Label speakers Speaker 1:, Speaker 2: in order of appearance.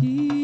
Speaker 1: He